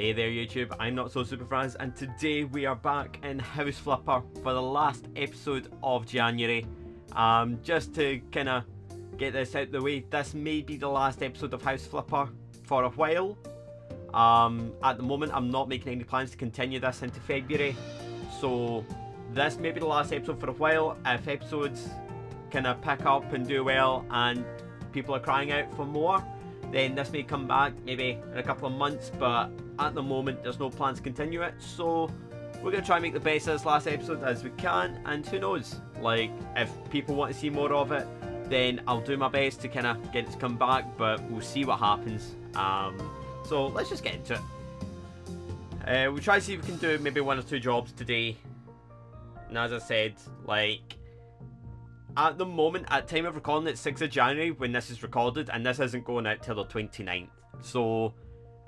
Hey there YouTube, I'm Not So Super Fraz and today we are back in House Flipper for the last episode of January. Um, just to kind of get this out of the way, this may be the last episode of House Flipper for a while. Um, at the moment I'm not making any plans to continue this into February, so this may be the last episode for a while. If episodes kind of pick up and do well and people are crying out for more, then this may come back maybe in a couple of months, but at the moment there's no plans to continue it, so we're going to try and make the best of this last episode as we can, and who knows, like, if people want to see more of it, then I'll do my best to kind of get it to come back, but we'll see what happens. Um, so let's just get into it. Uh, we'll try to see if we can do maybe one or two jobs today. And as I said, like, at the moment, at time of recording, it's 6th of January when this is recorded, and this isn't going out till the 29th. So,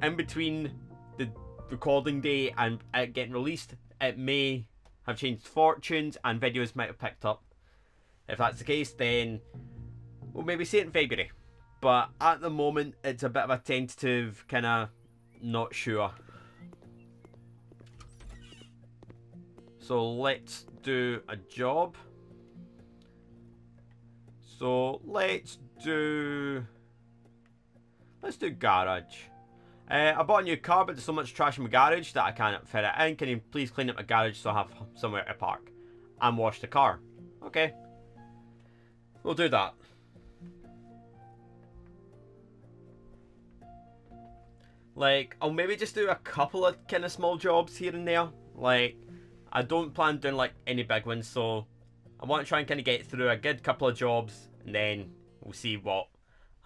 in between the recording day and it getting released, it may have changed fortunes and videos might have picked up. If that's the case, then we'll maybe see it in February. But at the moment, it's a bit of a tentative kind of not sure. So let's do a job. So let's do... Let's do garage. Uh, I bought a new car, but there's so much trash in my garage that I can't fit it in. Can you please clean up my garage so I have somewhere to park? And wash the car. Okay. We'll do that. Like, I'll maybe just do a couple of kind of small jobs here and there. Like, I don't plan doing like any big ones, so I want to try and kind of get through a good couple of jobs, and then we'll see what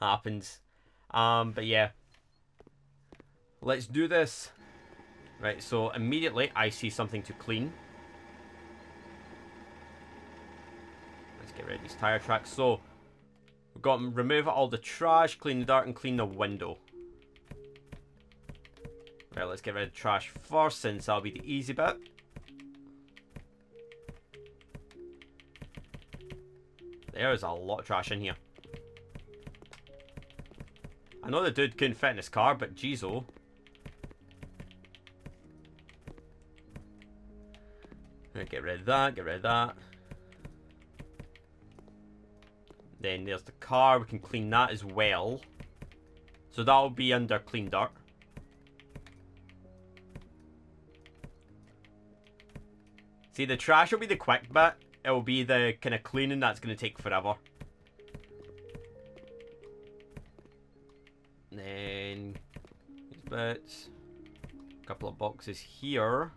happens. Um, but yeah, let's do this. Right, so immediately I see something to clean. Let's get rid of these tire tracks. So, we've got to remove all the trash, clean the dirt, and clean the window. Right, let's get rid of trash first, since that'll be the easy bit. There's a lot of trash in here. I know the dude couldn't fit in his car, but jeez oh. Get rid of that, get rid of that. Then there's the car, we can clean that as well. So that'll be under clean dirt. See, the trash will be the quick bit. It will be the kind of cleaning that's going to take forever. Then, these bits. A couple of boxes here.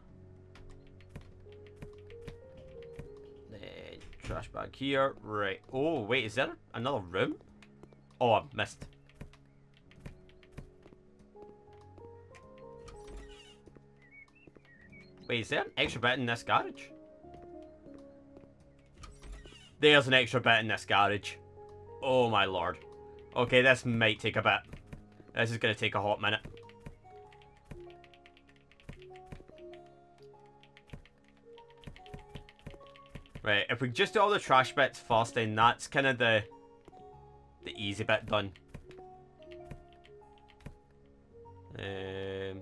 Then trash bag here. Right. Oh, wait, is there another room? Oh, I missed. Wait, is there an extra bit in this garage? There's an extra bit in this garage. Oh my lord. Okay, this might take a bit. This is going to take a hot minute. Right, if we just do all the trash bits first, then that's kind of the the easy bit done. Um,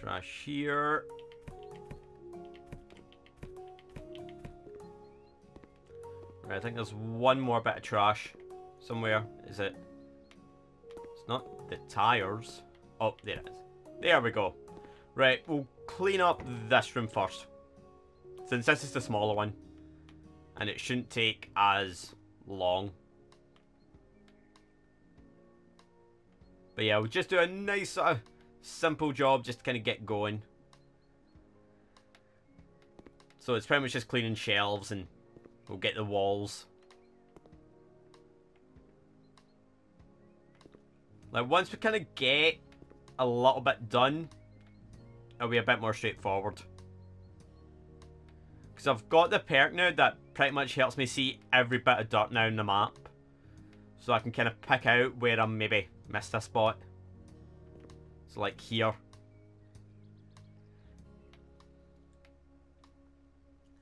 trash here. Right, I think there's one more bit of trash somewhere. Is it? It's not the tires. Oh, there it is. There we go. Right, we'll clean up this room first. Since this is the smaller one. And it shouldn't take as long. But yeah, we'll just do a nice sort of simple job just to kind of get going. So it's pretty much just cleaning shelves and we'll get the walls. Like once we kind of get a little bit done, it'll be a bit more straightforward. Because I've got the perk now that pretty much helps me see every bit of dirt now in the map. So I can kind of pick out where I maybe missed a spot. So like here.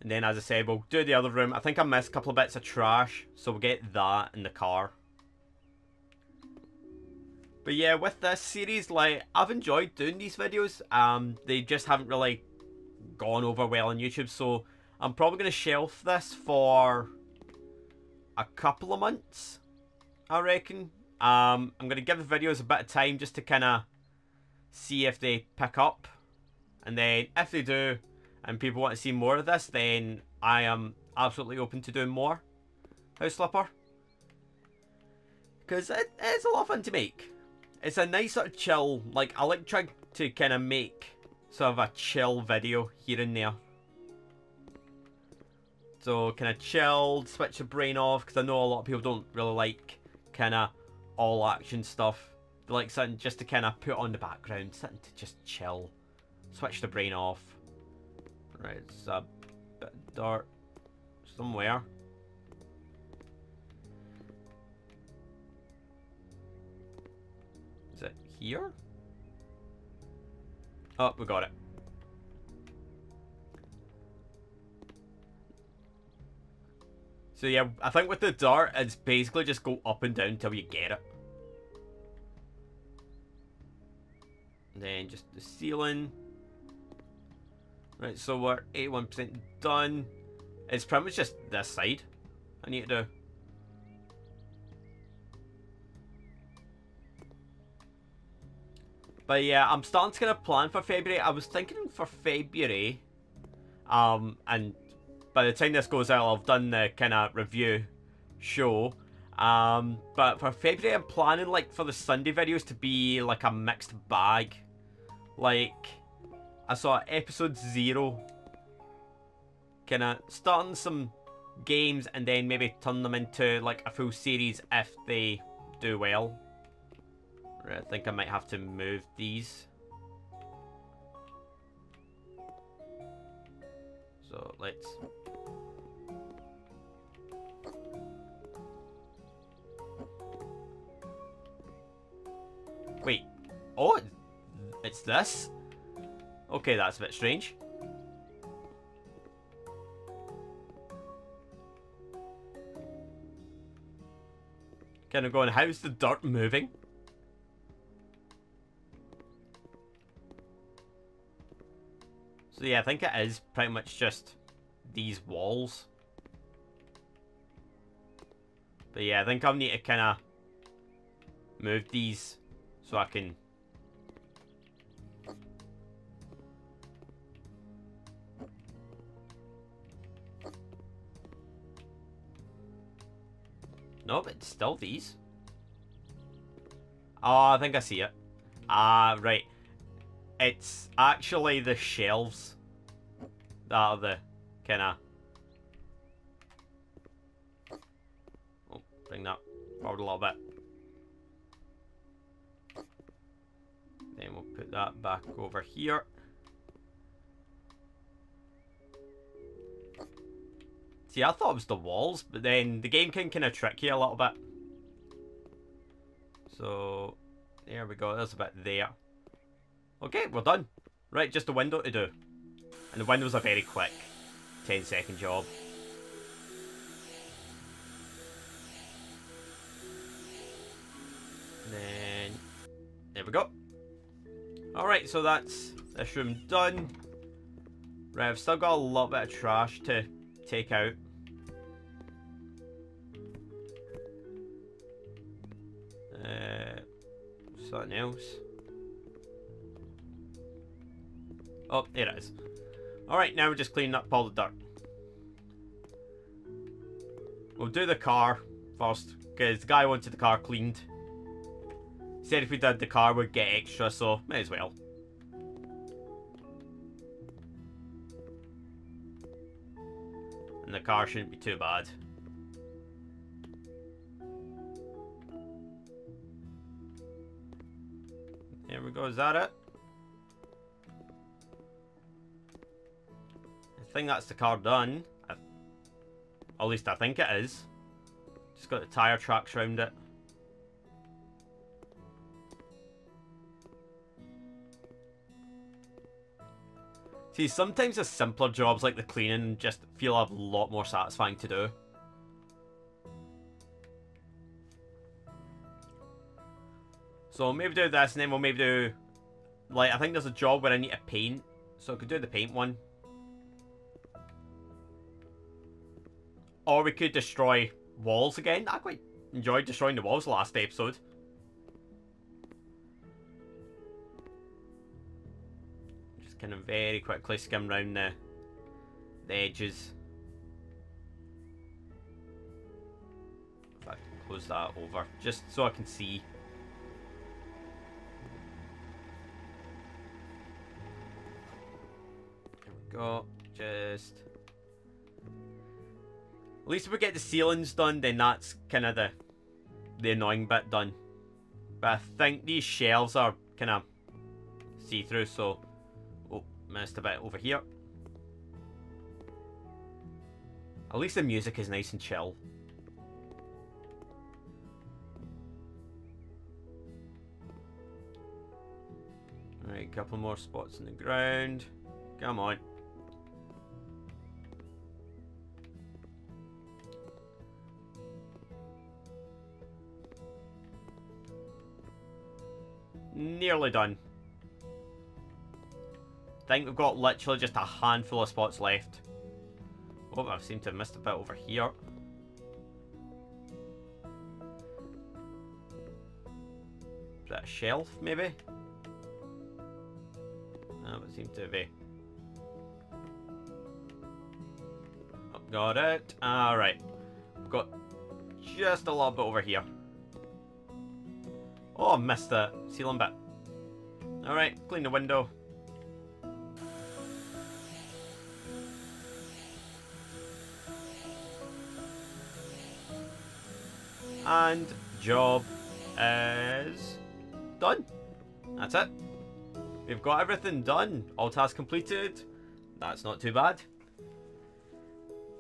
And then as I said, we'll do the other room. I think I missed a couple of bits of trash. So we'll get that in the car. But yeah, with this series, like, I've enjoyed doing these videos. Um, they just haven't really gone over well on YouTube, so I'm probably going to shelf this for a couple of months, I reckon. Um, I'm going to give the videos a bit of time just to kind of see if they pick up. And then if they do, and people want to see more of this, then I am absolutely open to doing more House Flipper. Because it, it's a lot of fun to make. It's a nice sort of chill, like, I like trying to kind of make sort of a chill video here and there. So kind of chilled, switch your brain off, because I know a lot of people don't really like kind of all action stuff. They like something just to kind of put on the background, something to just chill, switch the brain off. Right, bit dark somewhere. Is it here? Oh, we got it. So yeah, I think with the dart, it's basically just go up and down until you get it. And then just the ceiling. Right, so we're 81% done. It's pretty much just this side I need to do. But yeah, I'm starting to kind of plan for February. I was thinking for February, um, and by the time this goes out, I've done the kind of review show. Um, but for February, I'm planning like for the Sunday videos to be like a mixed bag. Like, I saw episode zero, kind of starting some games and then maybe turn them into like a full series if they do well. I think I might have to move these. So let's Wait. Oh, it's this? Okay, that's a bit strange. Kind of going, how's the dirt moving? So yeah, I think it is pretty much just these walls. But yeah, I think I'll need to kind of move these so I can... No, but it's still these. Oh, I think I see it. Ah, right. It's actually the shelves that are the kind of... Oh, bring that forward a little bit. Then we'll put that back over here. See, I thought it was the walls, but then the game can kind of trick you a little bit. So, there we go. There's a bit there. Okay, we're done. Right, just a window to do. And the windows are very quick. 10 second job. Then, there we go. Alright, so that's this room done. Right, I've still got a little bit of trash to take out. Uh, something else. Oh, there it is. Alright, now we're just cleaning up all the dirt. We'll do the car first, because the guy wanted the car cleaned. Said if we did the car, we'd get extra, so may as well. The car shouldn't be too bad. There we go, is that it? I think that's the car done. I, at least I think it is. Just got the tyre tracks around it. See, sometimes the simpler jobs like the cleaning just feel a lot more satisfying to do. So maybe do this and then we'll maybe do... Like, I think there's a job where I need to paint. So I could do the paint one. Or we could destroy walls again. I quite enjoyed destroying the walls last episode. Kind of very quickly skim round the, the edges. If I close that over, just so I can see. There we go. Just at least if we get the ceilings done, then that's kind of the the annoying bit done. But I think these shelves are kind of see-through, so... Missed a bit over here. At least the music is nice and chill. Alright, a couple more spots in the ground. Come on. Nearly done. I think we've got literally just a handful of spots left. Oh, I seem to have missed a bit over here. Is that a shelf, maybe? No, it seems to be. Oh, got it. Alright. Got just a little bit over here. Oh, I missed the ceiling bit. Alright, clean the window. And job is done. That's it. We've got everything done. All tasks completed. That's not too bad.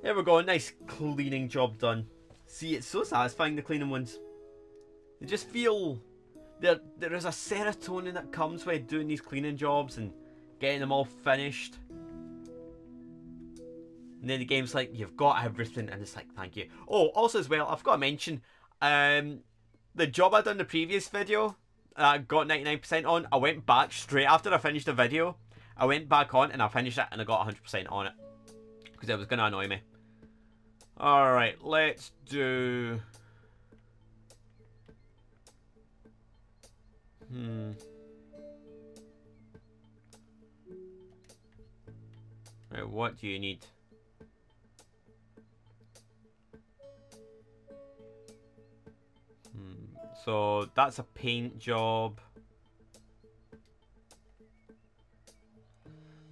There we go, nice cleaning job done. See, it's so satisfying, the cleaning ones. They just feel there there is a serotonin that comes with doing these cleaning jobs and getting them all finished. And then the game's like, you've got everything, and it's like, thank you. Oh, also as well, I've got to mention, um, the job I done the previous video, I got 99% on, I went back straight after I finished the video. I went back on and I finished it and I got 100% on it. Because it was going to annoy me. Alright, let's do... Hmm. Right, what do you need? So that's a paint job.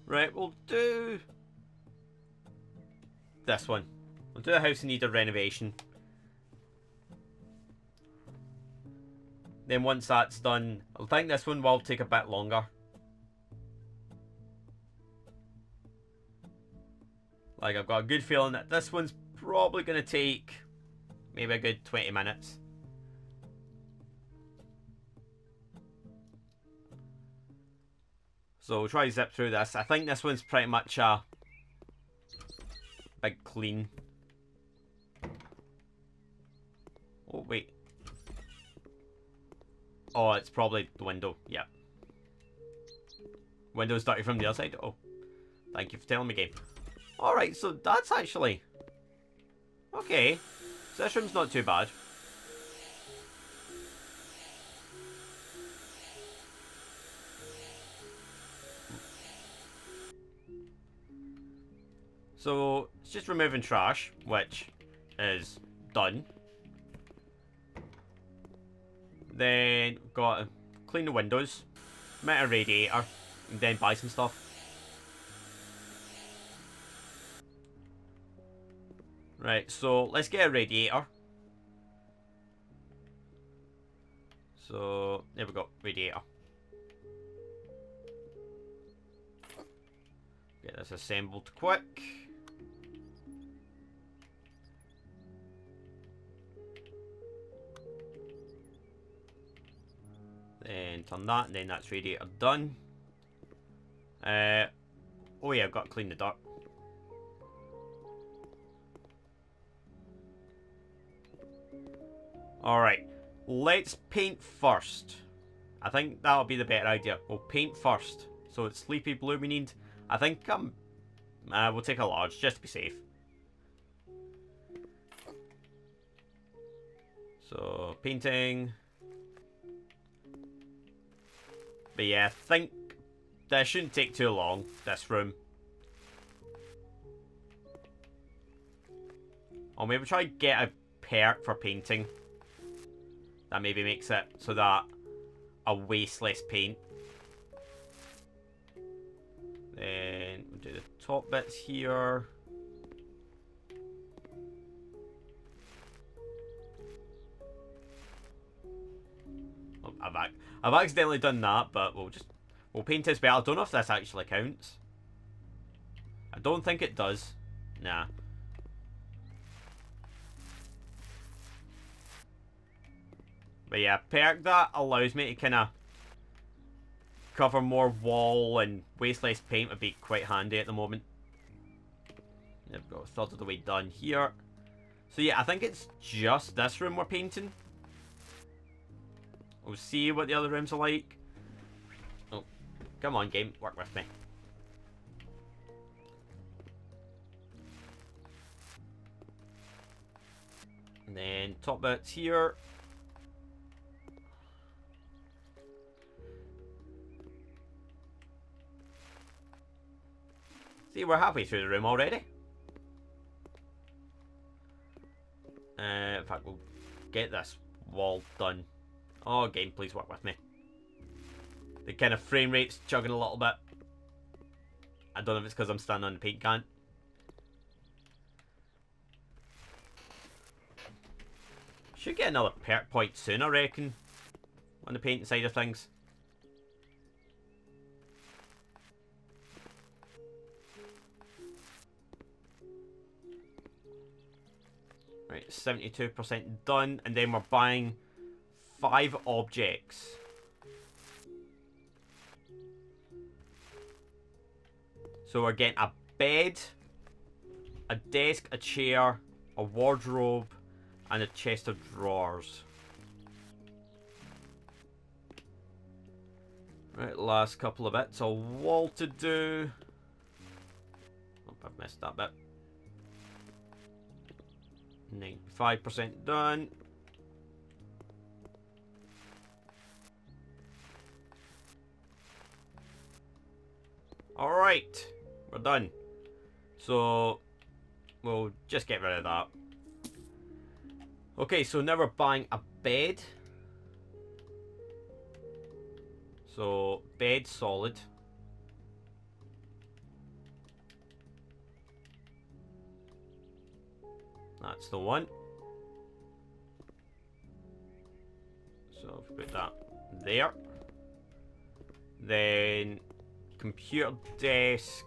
Right, we'll do this one. We'll do a house in need of renovation. Then once that's done, I think this one will take a bit longer. Like, I've got a good feeling that this one's probably going to take maybe a good 20 minutes. So we'll try to zip through this. I think this one's pretty much a big clean. Oh, wait. Oh, it's probably the window. Yeah. Window's dirty from the other side. Oh. Thank you for telling me, game. Alright, so that's actually... Okay. So this room's not too bad. So, it's just removing trash, which is done. Then got to clean the windows, make a radiator, and then buy some stuff. Right, so let's get a radiator. So, there we go, radiator. Get this assembled quick. Then turn that, and then that's radiator done. Uh, oh yeah, I've got to clean the dirt. Alright, let's paint first. I think that'll be the better idea. We'll paint first. So it's sleepy blue we need. I think um, uh, we'll take a large just to be safe. So painting. But yeah, I think that shouldn't take too long, this room. Or maybe try get a perk for painting. That maybe makes it so that a waste less paint. Then we'll do the top bits here. Oh, I've, I've accidentally done that, but we'll just we'll paint as well. I don't know if this actually counts. I don't think it does. Nah. But yeah, perk that allows me to kind of cover more wall and waste less paint would be quite handy at the moment. There we go, third of the way done here. So yeah, I think it's just this room we're painting. We'll see what the other rooms are like. Oh, come on game, work with me. And then top bits here. See, we're halfway through the room already. Uh, in fact, we'll get this wall done. Oh, game, please work with me. The kind of frame rate's chugging a little bit. I don't know if it's because I'm standing on the paint can. Should get another perk point soon, I reckon. On the painting side of things. Right, 72% done, and then we're buying five objects. So we're getting a bed, a desk, a chair, a wardrobe, and a chest of drawers. Right, last couple of bits. A wall to do. Oh, I've missed that bit. 95% done. Alright, we're done. So, we'll just get rid of that. Okay, so now we're buying a bed. So, bed solid. That's the one. So put that there. Then computer desk.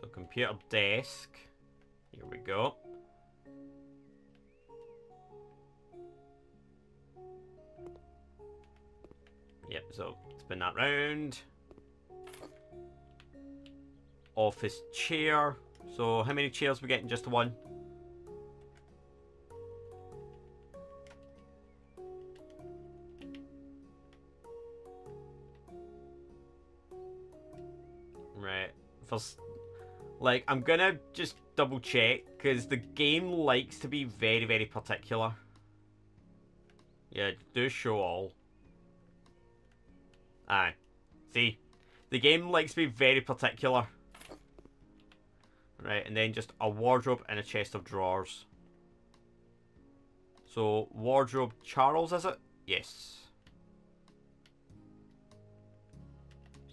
So computer desk. Here we go. Yep, so spin that round. Office chair. So how many chairs we getting? Just one? First, like, I'm gonna just double check, because the game likes to be very, very particular. Yeah, do show all. Aye. See? The game likes to be very particular. Right, and then just a wardrobe and a chest of drawers. So, wardrobe Charles, is it? Yes.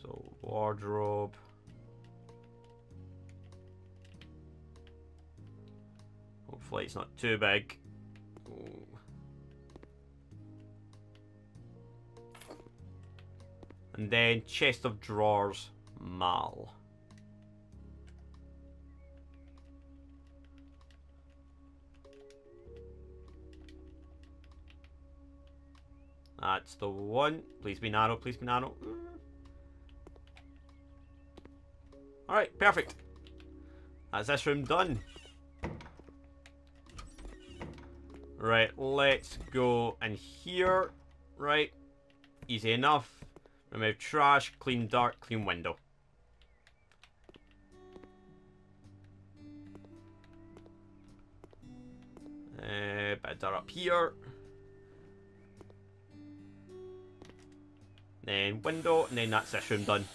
So, wardrobe. Hopefully it's not too big. And then chest of drawers, Mal. That's the one. Please be narrow, please be narrow. Alright, perfect. That's this room done. Right, let's go in here. Right, easy enough. Remove trash, clean dark, clean window. Uh, dirt up here. Then window, and then that's this room done.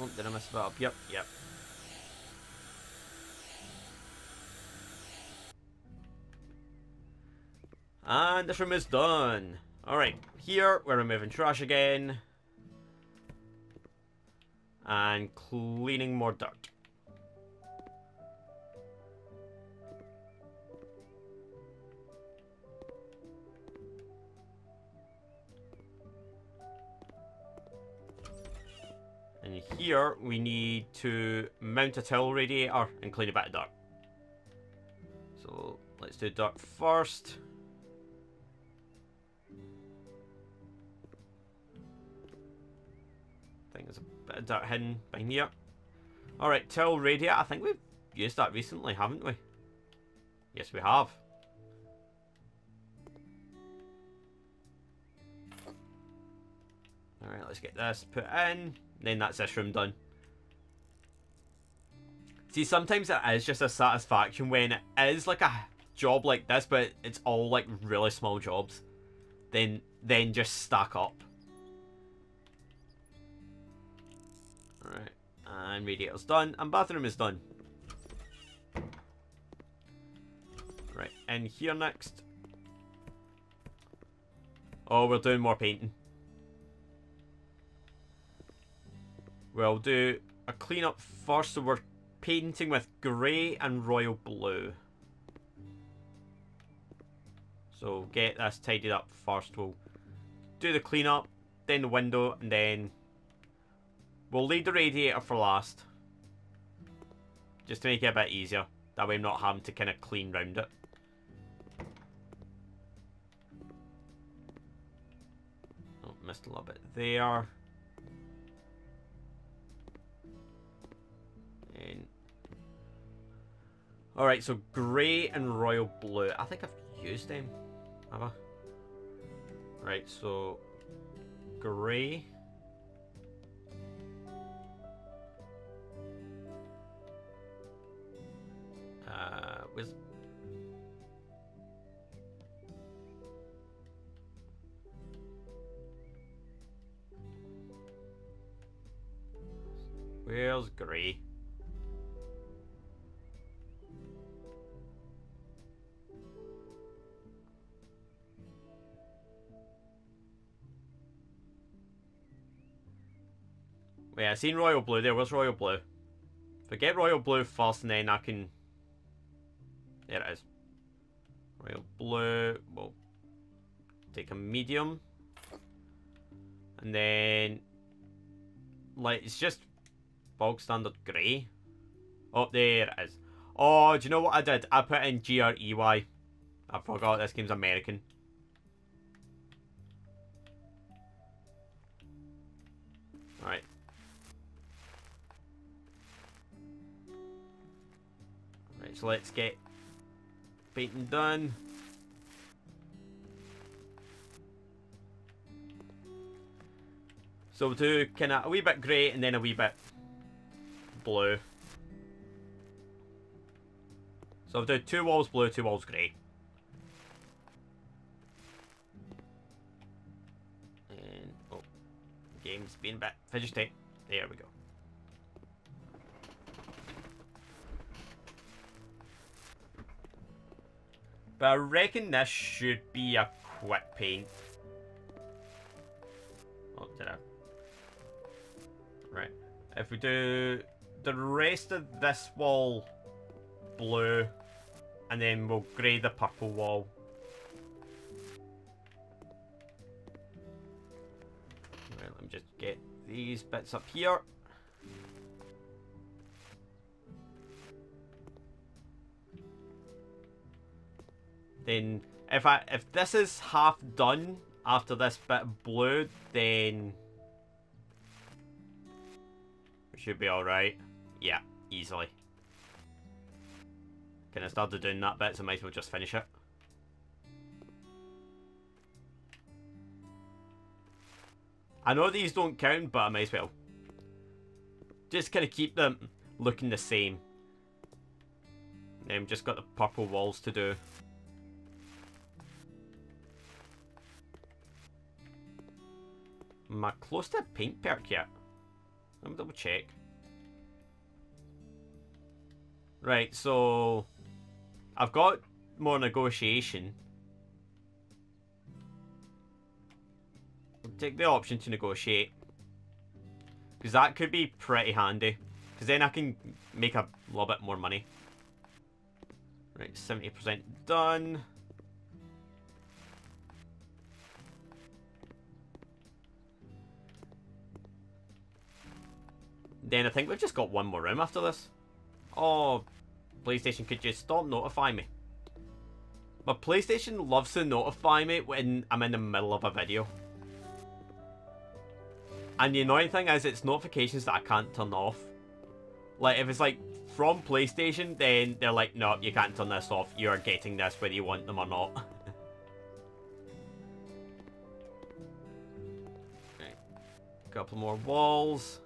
Oh, did I mess that up? Yep, yep. And this room is done. Alright, here we're removing trash again. And cleaning more dirt. And here we need to mount a towel radiator and clean a bit of dirt. So let's do dirt first. Of dirt hidden behind here. Alright, towel radiator. I think we've used that recently, haven't we? Yes, we have. Alright, let's get this put in. Then that's this room done. See, sometimes it is just a satisfaction when it is like a job like this, but it's all like really small jobs. Then, then just stack up. Alright, and radiator's done, and bathroom is done. Right, and here next. Oh, we're doing more painting. We'll do a cleanup first, so we're painting with grey and royal blue. So get this tidied up first. We'll do the cleanup, then the window, and then we'll leave the radiator for last. Just to make it a bit easier. That way I'm not having to kind of clean round it. Oh, missed a little bit there. Alright, so grey and royal blue. I think I've used them. Have I? Right, so grey. Uh, with Where's grey? Yeah, I seen Royal Blue there. Where's Royal Blue? Forget Royal Blue first and then I can... There it is. Royal Blue. We'll take a medium. And then... Like, it's just bog standard grey. Oh, there it is. Oh, do you know what I did? I put in G-R-E-Y. I forgot this game's American. Alright. Right, so let's get painting done. So we'll do kind of a wee bit grey and then a wee bit blue. So I'll do two walls blue, two walls grey. And, oh, game's being a bit fidgety. There we go. But I reckon this should be a quick paint. Oh, did I? Right. If we do the rest of this wall blue, and then we'll grey the purple wall. Right, let me just get these bits up here. Then if I if this is half done after this bit of blue, then we Should be alright. Yeah, easily. Can I started doing that bit, so I might as well just finish it. I know these don't count, but I might as well. Just kind of keep them looking the same. Then I've just got the purple walls to do. Am I close to a paint perk yet? Let me double check. Right, so I've got more negotiation. I'll take the option to negotiate. Because that could be pretty handy. Because then I can make a little bit more money. Right, 70% done. Then I think we've just got one more room after this. Oh, PlayStation, could you stop notifying me? My PlayStation loves to notify me when I'm in the middle of a video. And the annoying thing is, it's notifications that I can't turn off. Like, if it's like from PlayStation, then they're like, no, you can't turn this off. You are getting this whether you want them or not. right. Couple more walls.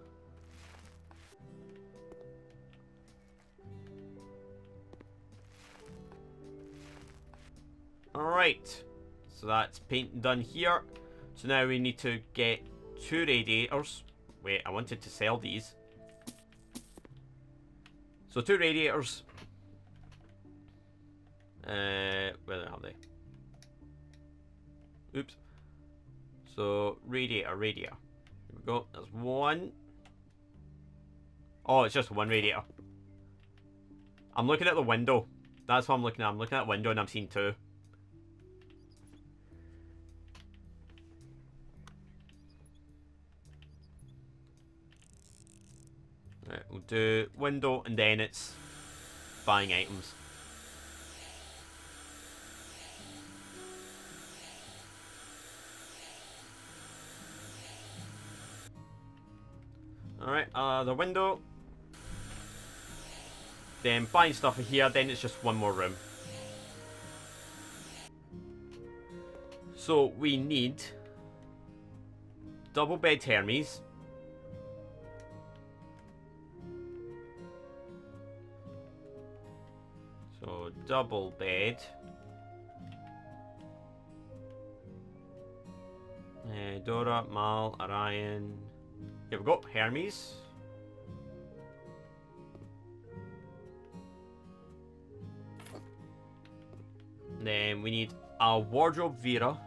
Alright, so that's painting done here. So now we need to get two radiators. Wait, I wanted to sell these. So two radiators. Uh, where are they? Oops. So, radiator, radiator. Here we go. That's one. Oh, it's just one radiator. I'm looking at the window. That's what I'm looking at. I'm looking at the window and I'm seeing two. We'll window and then it's buying items. Alright, uh, the window. Then buying stuff here, then it's just one more room. So we need double bed Hermes. Double bed. Uh, Dora, Mal, Orion. Here we go, Hermes. Then we need a wardrobe Vera.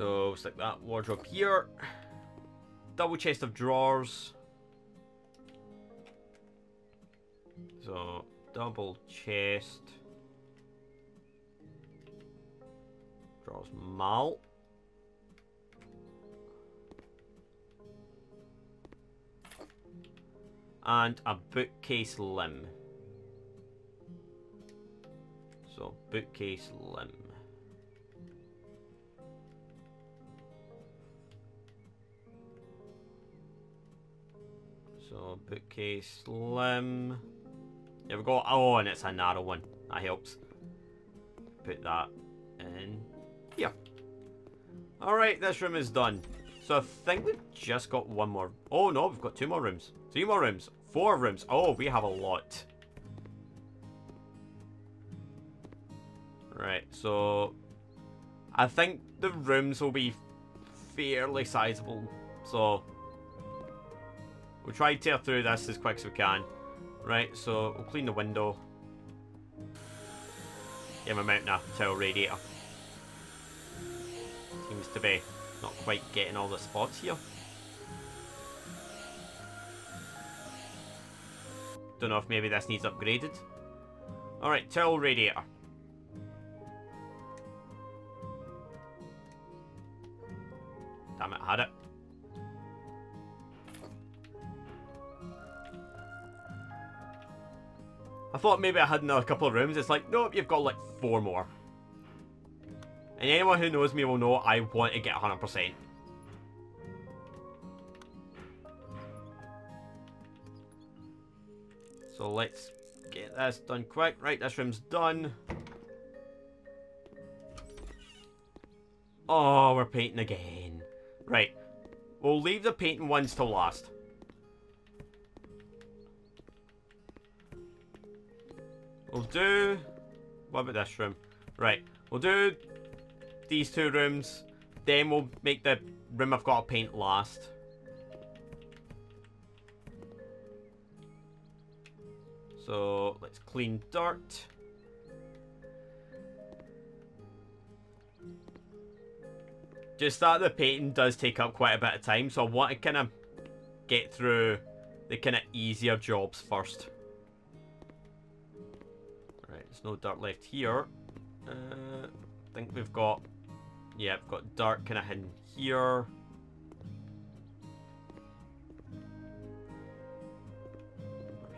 So stick that wardrobe here. Double chest of drawers. So double chest. Drawers mal. And a bookcase limb. So bookcase limb. Bookcase slim. There we go. Oh, and it's a narrow one. That helps. Put that in here. Alright, this room is done. So I think we've just got one more. Oh no, we've got two more rooms. Three more rooms. Four rooms. Oh, we have a lot. Right, so I think the rooms will be fairly sizable. So we'll try to tear through this as quick as we can. Right, so we'll clean the window. Yeah, I'm mounting a tile radiator. Seems to be not quite getting all the spots here. Don't know if maybe this needs upgraded. Alright, towel radiator. Damn it, had it. Thought maybe I had another couple of rooms. It's like, nope, you've got like four more. And anyone who knows me will know I want to get 100%. So let's get this done quick. Right, this room's done. Oh, we're painting again. Right. We'll leave the painting ones till last. We'll do... What about this room? Right. We'll do these two rooms. Then we'll make the room I've got to paint last. So, let's clean dirt. Just that the painting does take up quite a bit of time, so I want to kind of get through the kind of easier jobs first. There's no dirt left here. Uh, I think we've got, yeah, we've got dirt kind of hidden here.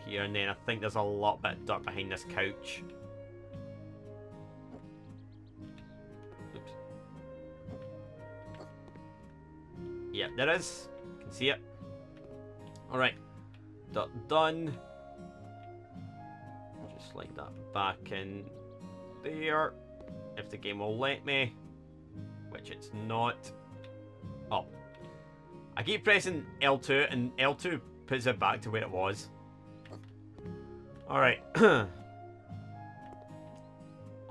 Here and then I think there's a lot bit of dirt behind this couch. Oops. Yeah, there is. You can see it. Alright. Done. Just like that back in there. If the game will let me. Which it's not. Oh. I keep pressing L2 and L2 puts it back to where it was. Alright. oh,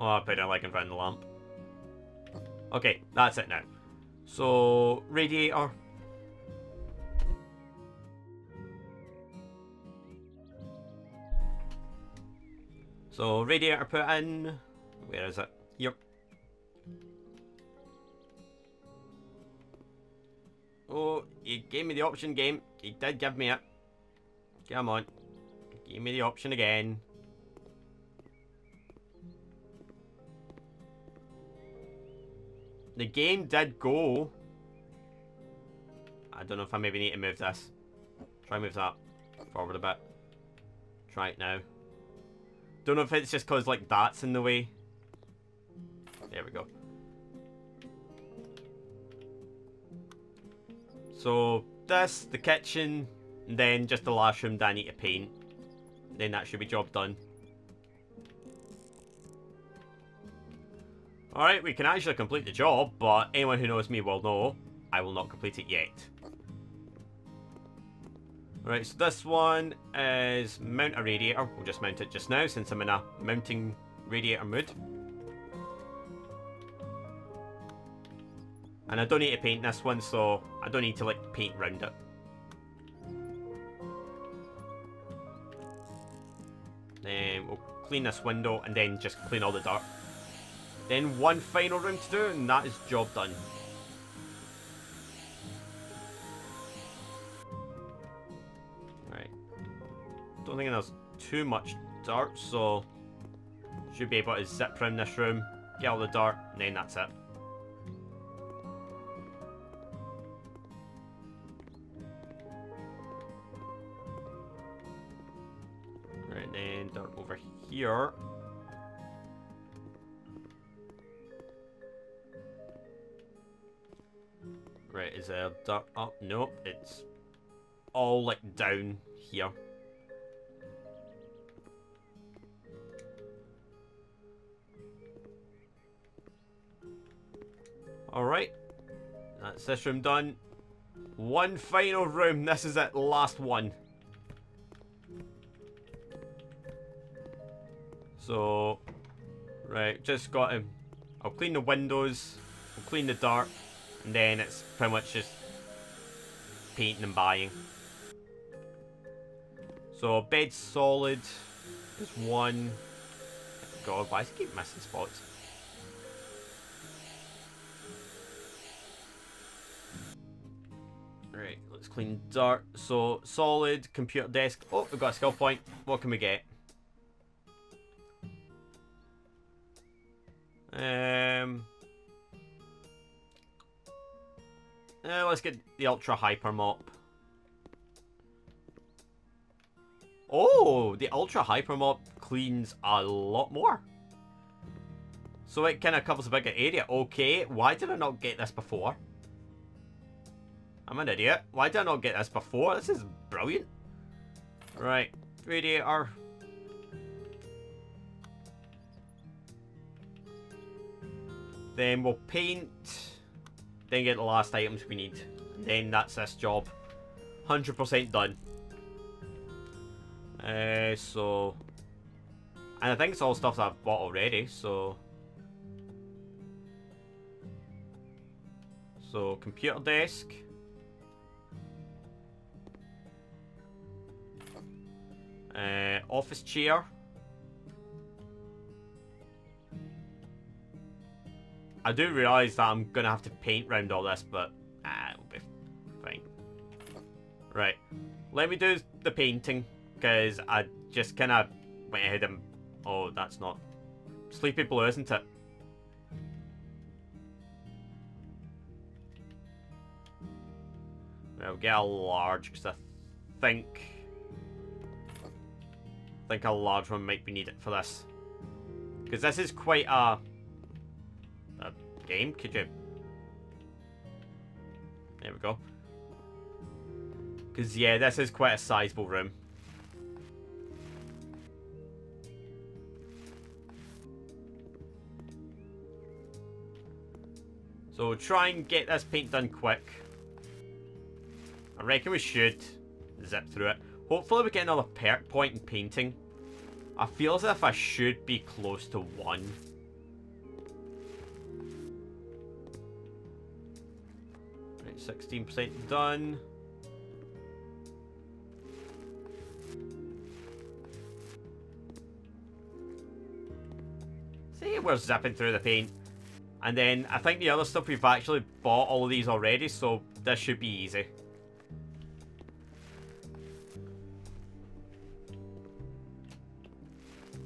I put it like in front of the lamp. Okay, that's it now. So, radiator. So, radiator put in. Where is it? Here. Oh, you gave me the option, game. You did give me it. Come on. Give me the option again. The game did go. I don't know if I maybe need to move this. Try move that forward a bit. Try it now. Don't know if it's just because like that's in the way. There we go. So this, the kitchen, and then just the last room that I need to paint. Then that should be job done. Alright, we can actually complete the job, but anyone who knows me will know I will not complete it yet. Right, so this one is mount a radiator. We'll just mount it just now since I'm in a mounting radiator mood. And I don't need to paint this one, so I don't need to like paint round it. Then we'll clean this window and then just clean all the dirt. Then one final room to do, and that is job done. Don't think there's too much dirt, so should be able to zip around this room, get all the dirt, and then that's it. Right, then dirt over here. Right, is there dirt up? Oh, nope, it's all like down here. That's this room done. One final room, this is it, last one. So, right, just got him. I'll clean the windows, I'll clean the dirt, and then it's pretty much just painting and buying. So bed's solid is one. God, why does it keep missing spots? Clean dirt. So solid, computer desk. Oh, we've got a skill point. What can we get? Um, Uh, let's get the Ultra Hyper Mop. Oh, the Ultra Hyper Mop cleans a lot more. So it kind of covers a bigger area. Okay, why did I not get this before? I'm an idiot. Why did I not get this before? This is brilliant. Right, radiator. Then we'll paint. Then get the last items we need. then that's this job. 100% done. Uh, so... And I think it's all stuff that I've bought already, so... So, computer desk. Uh, office chair. I do realise that I'm going to have to paint around all this, but ah, it'll be fine. Right. Let me do the painting, because I just kind of went ahead and... Oh, that's not... Sleepy Blue, isn't it? I'll get a large, because I think... I think a large one might be needed for this. Because this is quite a game? Could you... There we go. Because, yeah, this is quite a sizable room. So we'll try and get this paint done quick. I reckon we should zip through it. Hopefully we get another perk point in painting. I feel as if I should be close to one. Right, 16% done. See, we're zipping through the paint. And then I think the other stuff we've actually bought all of these already, so this should be easy.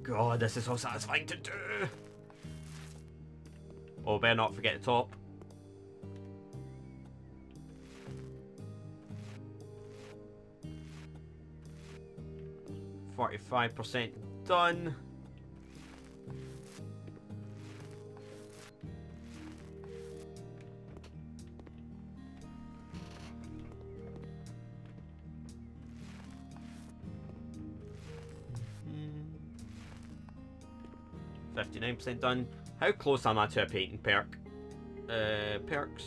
God, this is so satisfying to do. Oh, better not forget the top. 45% done. Fifty-nine percent done. How close am I to a painting perk? Uh, perks.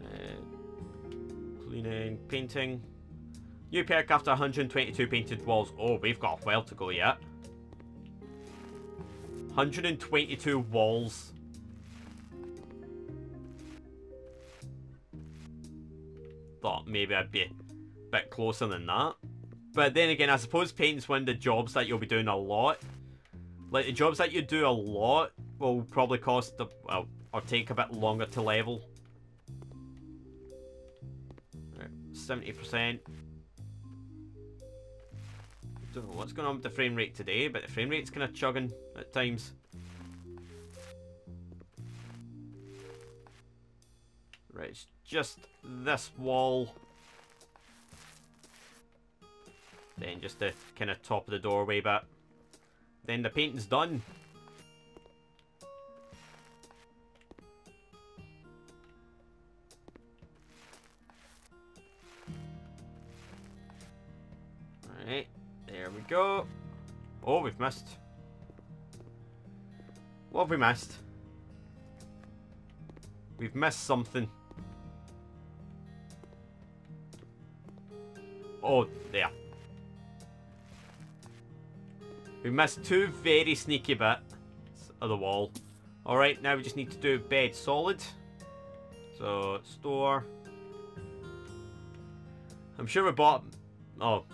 Uh, cleaning, painting. New perk after 122 painted walls. Oh, we've got a while to go yet. 122 walls. Thought maybe I'd be a bit closer than that. But then again, I suppose painting's one of the jobs that you'll be doing a lot. Like, the jobs that you do a lot will probably cost, the, well, or take a bit longer to level. 70% don't know what's going on with the frame rate today, but the frame rate's kind of chugging at times. Right, it's just this wall. Then just the kind of top of the doorway bit. Then the painting's done. Alright, there we go. Oh, we've missed. What have we missed? We've missed something. Oh, there. We missed two very sneaky bits of the wall. Alright, now we just need to do bed solid. So, store. I'm sure we bought... Oh,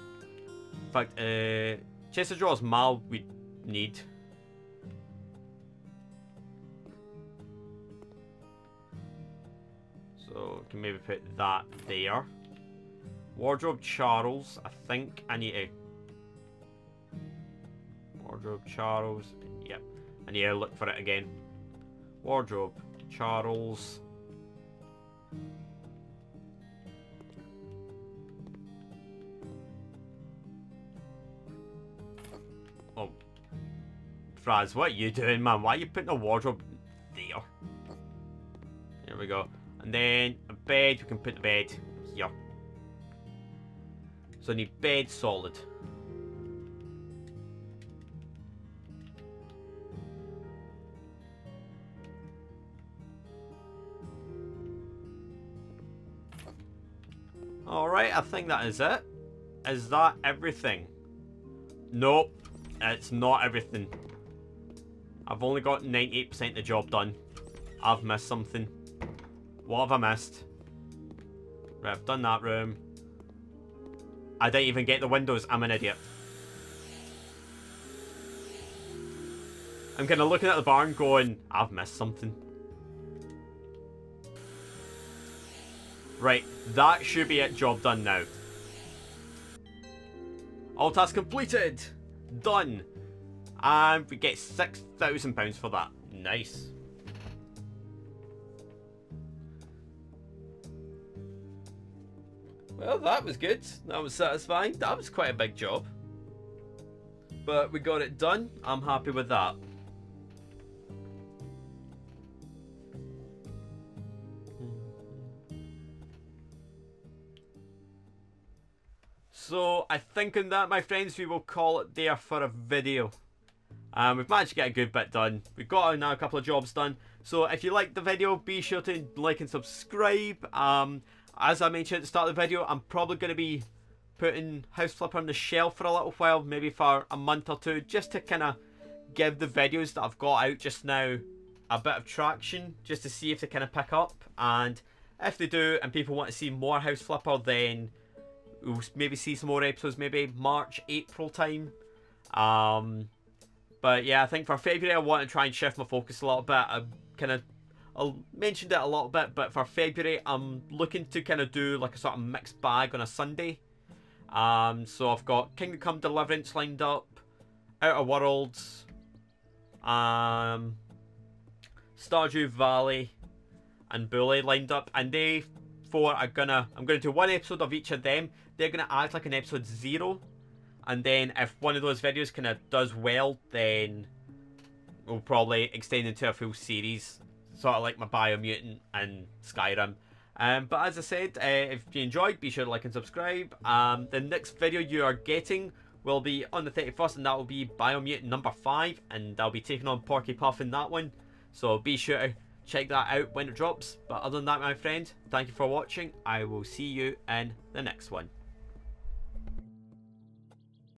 in fact, uh, chest of drawers mal we need. So, can maybe put that there. Wardrobe Charles, I think I need to... Wardrobe Charles, yep. And yeah, look for it again. Wardrobe Charles. Oh. Fraz, what are you doing, man? Why are you putting a wardrobe there? There we go. And then a bed, we can put the bed here. So I need bed solid. Alright, I think that is it. Is that everything? Nope, it's not everything. I've only got 98% of the job done. I've missed something. What have I missed? Right, I've done that room. I didn't even get the windows. I'm an idiot. I'm kind of looking at the barn going, I've missed something. Right, that should be it. Job done now. All tasks completed. Done. And we get £6,000 for that. Nice. Well, that was good. That was satisfying. That was quite a big job. But we got it done. I'm happy with that. So I think on that, my friends, we will call it there for a video. Um, we've managed to get a good bit done. We've got now a couple of jobs done. So if you liked the video, be sure to like and subscribe. Um, as I mentioned at the start of the video, I'm probably going to be putting House Flipper on the shelf for a little while, maybe for a month or two, just to kind of give the videos that I've got out just now a bit of traction, just to see if they kind of pick up. And if they do, and people want to see more House Flipper, then we'll maybe see some more episodes, maybe March, April time. Um, but yeah, I think for February I want to try and shift my focus a little bit. I kind of I mentioned it a little bit, but for February I'm looking to kind of do like a sort of mixed bag on a Sunday. Um, so I've got Kingdom Come Deliverance lined up, Outer Worlds, um, Stardew Valley, and Bully lined up, and they four are gonna I'm gonna do one episode of each of them. They're gonna act like an episode zero, and then if one of those videos kind of does well, then we'll probably extend into a full series, sort of like my Biomutant and Skyrim. Um, but as I said, uh, if you enjoyed, be sure to like and subscribe. Um, the next video you are getting will be on the 31st, and that will be Biomutant number 5, and I'll be taking on Porky Puff in that one. So be sure to check that out when it drops. But other than that, my friend, thank you for watching. I will see you in the next one.